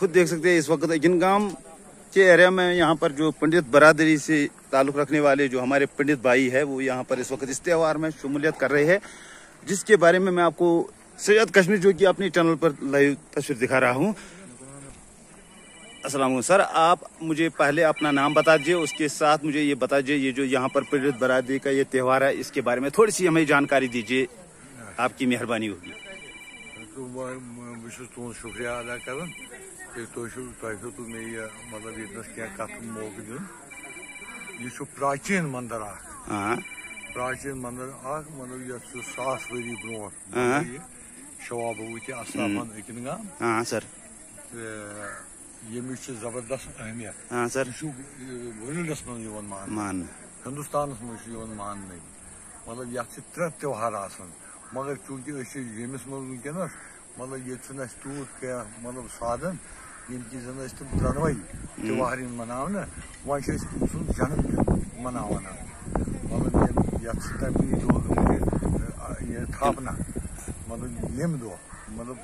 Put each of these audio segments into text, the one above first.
खुद देख सकते हैं इस वक्त जिन गाँव के एरिया में यहाँ पर जो पंडित बरादरी से ताल्लुक रखने वाले जो हमारे पंडित भाई है, वो यहाँ पर इस वक्त इस त्यौहार में शमूलियत कर रहे हैं, जिसके बारे में मैं आपको सैयद कश्मीर जो कि अपने चैनल पर लाइव तस्वीर दिखा रहा हूँ। असलम सर, आप मुझे पहले अपना नाम बता दीजिए, उसके साथ मुझे ये बता दीजिए, ये जो यहाँ पर पंडित बरादरी का ये त्यौहार है, इसके बारे में थोड़ी सी हमें जानकारी दीजिए। आपकी मेहरबानी होगी। तुम शुक्रिया अदा कर मे यह मतलब ये कत मौक दिन यह प्राचीन मंदिर प्राचीन मंदिर मतलब ये सास वरी ब्रो शवाबूत अस्थापन अकिन गाम सर यमिश ज़बरदस्त अहमियत सर वर्ल्डस मन मान हिंदुस्तान मान मतलब ये त्रे त्यौहार मगर चूँकि यमिस मज वनस मतलब ये तूत क्या मतलब साधन यम कि जन तम त्रोनवई त्यौहार मना वह जन्मदिन मनावान मतलब ये तमी दह थापना मतलब यम दह मतलब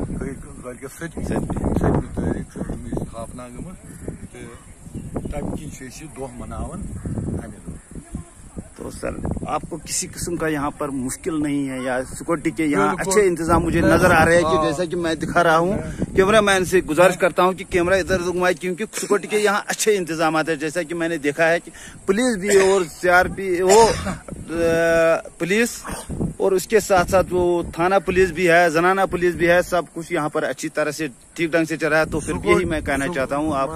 कल के सतमी तारीख स्थापना गम तो तम कि दह मनावान अमे दह तो सर आपको किसी किस्म का यहाँ पर मुश्किल नहीं है या सिक्योरिटी के यहाँ अच्छे इंतज़ाम मुझे नज़र आ रहे हैं कि हाँ। जैसा कि मैं दिखा रहा हूँ। कैमरा मैन से गुजारिश करता हूँ कि कैमरा इधर घुमाए क्योंकि सिक्योरिटी के यहाँ अच्छे इंतज़ाम आते हैं। जैसा कि मैंने देखा है कि पुलिस भी और सीआरपी वो पुलिस और उसके साथ साथ वो थाना पुलिस भी है जनाना पुलिस भी है सब कुछ यहाँ पर अच्छी तरह से ठीक ढंग से चल रहा है। तो फिर यही मैं कहना चाहता हूँ आप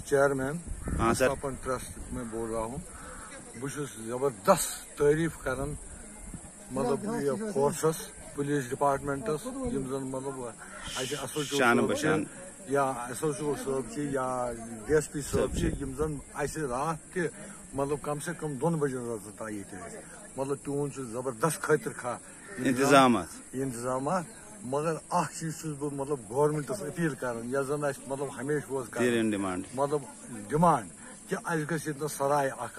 चेयरमैन हाँ सर। ट्रस्ट में बोल रहा हूँ बस ज़बरदस्त तारीफ़ कर मतलब ये फोर्सस पुलिस डिपार्टमेंटस मतलब या एस ओ सब या डी एस पी सब रात त मतलब कम से कम दोन बजे ये मतलब तुन ज़बरदस्त खतर खा इंतज़ाम इंतज़ाम मगर अख चीज़ मतलब गवर्नमेंटस अपील कर मतलब हमेशा मतलब डिमांड कि अस गि सराय अख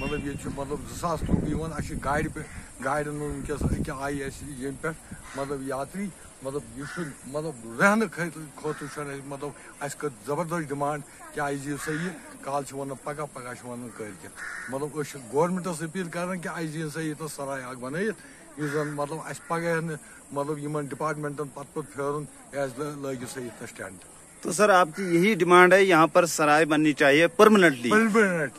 हे अकिस टेंटस दिमो पेमेंट बुझा लगित तम जन खतर खश ये कम से कम सास लुक मतलब तुम वो पगह मतलब ये मतलब जसास लुक अ गाड़ पे गाड़न वनकस अके आई ये पे मतलब यात्री मतलब यह मतलब रहने खुद मतलब अस कर ज़बरदस्त डिमांड कि आई जी सही कल वन पगह पगह वन कल मतलब गवर्नमेंटस अपील कर कि आई जी सही तो सराय अख बन मतलब अस पगह मतलब इन डिपार्टमेंटन पत पत फेरन लगे सही स्टैंड तो सर आपकी यही डिमांड है यहाँ पर सराय बननी चाहिए परमानेंटली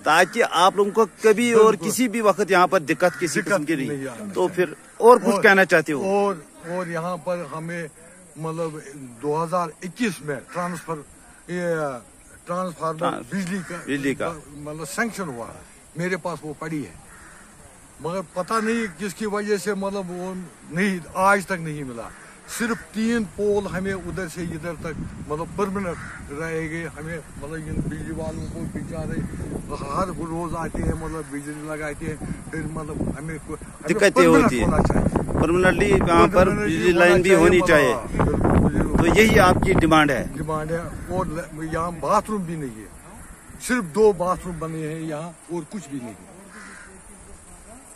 ताकि आप लोगों को कभी और किसी भी वक्त यहाँ पर दिक्कत किसी किस्म की नहीं तो फिर और कुछ कहना चाहते हो? और और यहाँ पर हमें मतलब 2021 में ट्रांसफ़र ये ट्रांसफार्मर बिजली का बिजली का। मतलब सेंक्शन हुआ मेरे पास वो पड़ी है। मगर पता नहीं किसकी वजह से मतलब वो नहीं आज तक नहीं मिला। सिर्फ़ तीन पोल हमें उधर से इधर तक मतलब परमानेंट रहेंगे हमें मतलब इन बिजली वालों को बेचारे हर रोज आते हैं मतलब बिजली लगाते हैं। फिर मतलब हमें दिक्कतें होती है। परमानेंटली यहाँ पर बिजली लाइन भी होनी चाहिए। हाँ, तो यही आपकी डिमांड है। डिमांड है और यहाँ बाथरूम भी नहीं है। सिर्फ़ दो बाथरूम बने हैं यहाँ और कुछ भी नहीं है।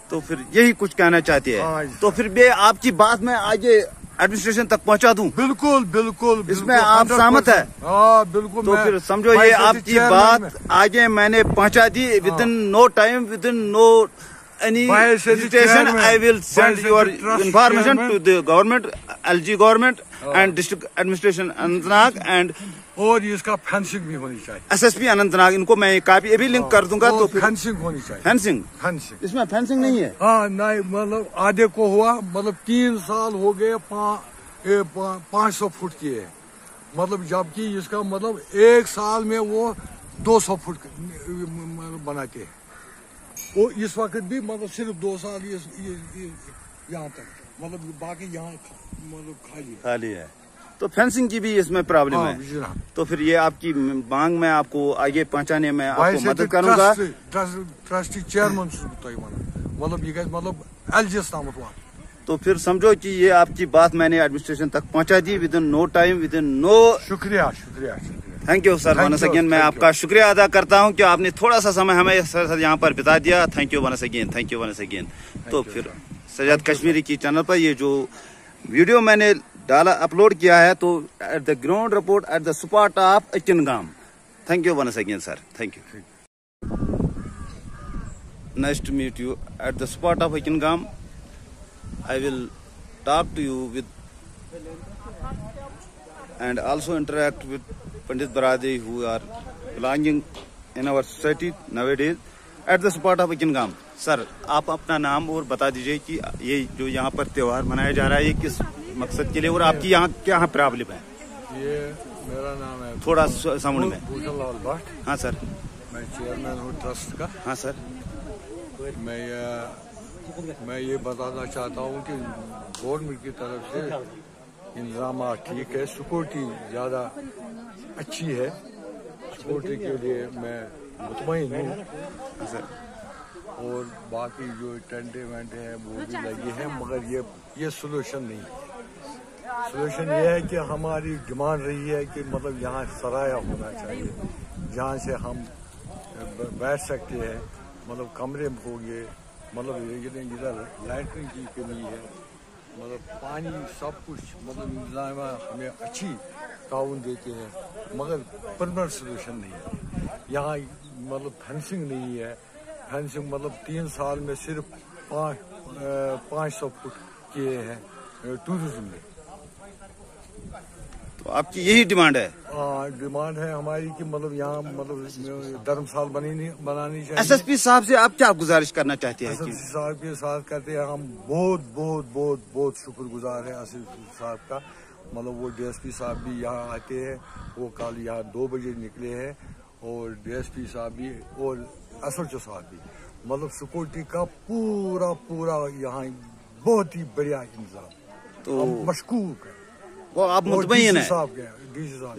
तो फिर यही कुछ कहना चाहते हैं। हाँ, तो फिर मैं आपकी बात में आगे एडमिनिस्ट्रेशन तक पहुँचा दूँ? बिल्कुल बिल्कुल इसमें आप सहमत है? बिल्कुल तो फिर समझो ये आपकी बात आगे मैंने पहुँचा दी within no time within no एनीटेशन I will send your information to the government LG government and district administration Anantnag and और इसका फेंसिंग भी होनी चाहिए। एसएसपी अनंतनाग इनको मैं कापी अभी लिंक कर दूँगा तो फेंसिंग होनी चाहिए। फेंसिंग फेंसिंग इसमें फेंसिंग नहीं है? हाँ नहीं मतलब आधे को हुआ मतलब तीन साल हो गए पाँच सौ फुट की है। मतलब जबकि इसका मतलब एक साल में वो दो सौ फुट बनाते हैं। वो इस वक्त भी मतलब सिर्फ़ दो साल यहाँ तक मतलब बाकी यहाँ मतलब खाली खाली है। तो फेंसिंग की भी इसमें प्रॉब्लम हाँ, है। तो फिर ये आपकी मांग में आपको आगे पहुँचाने में आपको मदद करूँगा। ट्रस्टी चेयरमैन मतलब ये मतलब एलजीएस ताम तो फिर समझो कि ये आपकी बात मैंने एडमिनिस्ट्रेशन तक पहुँचा दी within no time within no शुक्रिया। शुक्रिया thank you sir once again मैं आपका शुक्रिया अदा करता हूँ कि आपने थोड़ा सा समय हमें सर यहाँ पर बिता दिया। Thank you once again thank you once again तो फिर सजाद कश्मीरी की चैनल पर ये जो वीडियो मैंने डाला, अपलोड किया है तो at the ground report at the spot of Achin Gam thank you one second sir thank you next meet you at the spot of Achin Gam I will talk to you with and also interact with Pandit बरादरी who are belonging in our society nowadays at the spot of Achin Gam sir आप अपना नाम और बता दीजिए कि ये जो यहाँ पर त्यौहार मनाया जा रहा है, ये किस मकसद के लिए और आपकी यहाँ क्या प्रॉब्लम है? ये मेरा नाम है थोड़ा साउंड में भूषण लाल भट्ट। हाँ सर। मैं चेयरमैन हूँ ट्रस्ट का। हाँ सर। मैं ये मैं ये बताना चाहता हूँ कि गवर्नमेंट की तरफ़ से इंतज़ाम ठीक है सिक्योरिटी ज़्यादा अच्छी है। सिक्योरिटी के लिए मैं मुतमिन हूँ। हाँ, सर। और बाकी जो टेंटे वेंटे हैं वो भी लगे हैं मगर ये ये सोल्यूशन नहीं है। सोल्यूशन ये है कि हमारी डिमांड रही है कि मतलब यहाँ सराया होना चाहिए। जहाँ से हम बैठ सकते हैं मतलब कमरे हो गए मतलब इधर लाइटिंग की कमी है मतलब पानी सब कुछ मतलब इंतज़ाम हमें अच्छी ताउन देते हैं, मगर परमानेंट सोल्यूशन नहीं है। यहाँ मतलब फेंसिंग नहीं है। फेंसिंग मतलब तीन साल में सिर्फ़ पाँच पाँच सौ फुट किए हैं टूरिज़्म में। आपकी यही डिमांड है? डिमांड है हमारी कि मतलब यहाँ मतलब धर्मशाल बनी बनानी चाहिए। एसएसपी साहब से आप क्या गुजारिश करना चाहते हैं एसएसपी साहब के साथ कहते हैं हम बहुत बहुत बहुत बहुत शुक्रगुजार है एसएसपी साहब का। मतलब वो डीएसपी साहब भी यहाँ आते हैं वो कल यहाँ दो बजे निकले हैं और डीएसपी साहब भी और एस साहब भी। मतलब सिक्योरिटी का पूरा पूरा यहाँ बहुत ही बढ़िया इंतज़ाम। तो मशकूक है। वो आप मुतमिन है।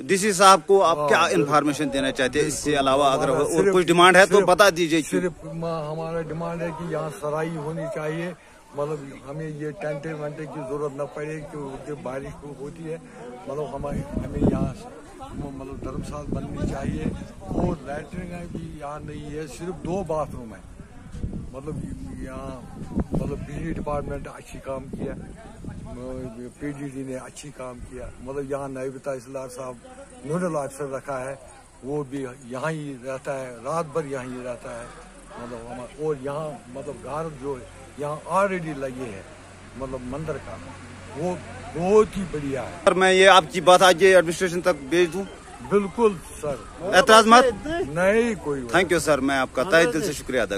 डीसी साहब को आप क्या इन्फॉर्मेशन देना चाहते हैं? इससे अलावा अगर और कुछ डिमांड है तो बता दीजिए सिर्फ़ हमारा डिमांड है कि यहाँ सराई होनी चाहिए। मतलब हमें ये टेंटे वेंटे की ज़रूरत न पड़े क्योंकि बारिश होती है। मतलब हमें हमें यहाँ मतलब धर्मशाला बननी चाहिए। और लैटरिन भी यहाँ नहीं है सिर्फ़ दो बाथरूम है। मतलब यहाँ मतलब बिजली डिपार्टमेंट अच्छी काम किया। पीडीडी ने अच्छी काम किया। मतलब यहाँ नायब तहसीलदार साहब नोडल ऑफिसर रखा है। वो भी यहाँ ही रहता है। रात भर यहाँ ही रहता है। मतलब और यहाँ मतलब घर जो है यहाँ ऑलरेडी लगे है। मतलब मंदिर का। वो बहुत ही बढ़िया है। सर मैं ये आपकी बात आज एडमिनिस्ट्रेशन तक भेज दूँ? बिल्कुल सर। एतराज़ मत। नहीं कोई थैंक यू सर मैं आपका तय दिल से शुक्रिया अदा